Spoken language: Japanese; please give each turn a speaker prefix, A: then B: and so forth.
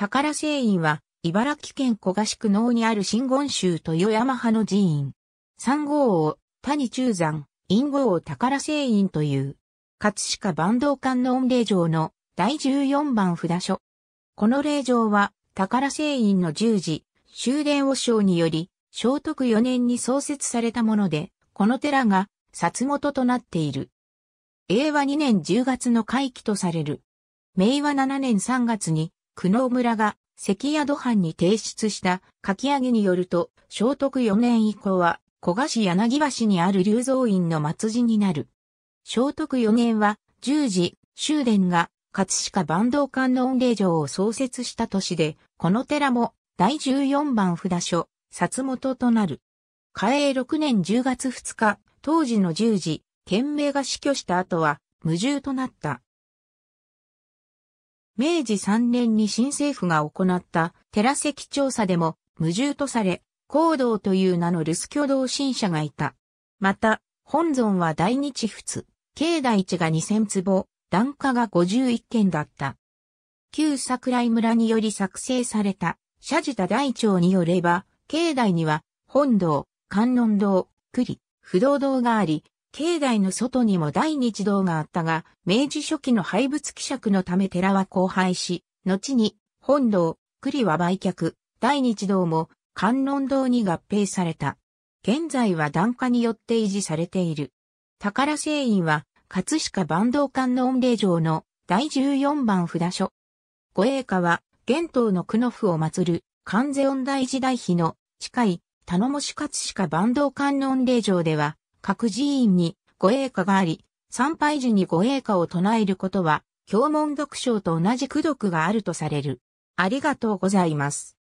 A: 宝聖院は、茨城県古河市区能にある真言宗豊山派の寺院。三号王、谷中山、陰号王宝聖院という、葛飾坂東観音霊場の第14番札所。この霊場は、宝聖院の十字、終電和尚により、聖徳4年に創設されたもので、この寺が、札元となっている。永和2年10月の会期とされる。明和7年3月に、久能村が関宿藩に提出した書き上げによると、聖徳4年以降は、小賀市柳橋にある龍蔵院の末寺になる。聖徳4年は、十字、終電が、葛飾坂東観音霊場を創設した年で、この寺も、第14番札所、札元となる。嘉永6年10月2日、当時の十字、県名が死去した後は、無住となった。明治3年に新政府が行った寺石調査でも無住とされ、行道という名の留守居同心者がいた。また、本尊は大日仏、境内地が2000坪、檀家が51件だった。旧桜井村により作成された、社寺田大長によれば、境内には、本堂、観音堂、栗、不動堂があり、境内の外にも大日堂があったが、明治初期の廃仏希釈のため寺は荒廃し、後に本堂、栗は売却、大日堂も観音堂に合併された。現在は檀家によって維持されている。宝聖院は、葛飾坂東観音霊場の第14番札所。御栄華は、玄東の久野府を祀る、関世音大時代碑の近い、頼もし葛飾坂東観音霊場では、各寺院に御栄華があり、参拝時に御栄華を唱えることは、教文読書と同じ功読があるとされる。ありがとうございます。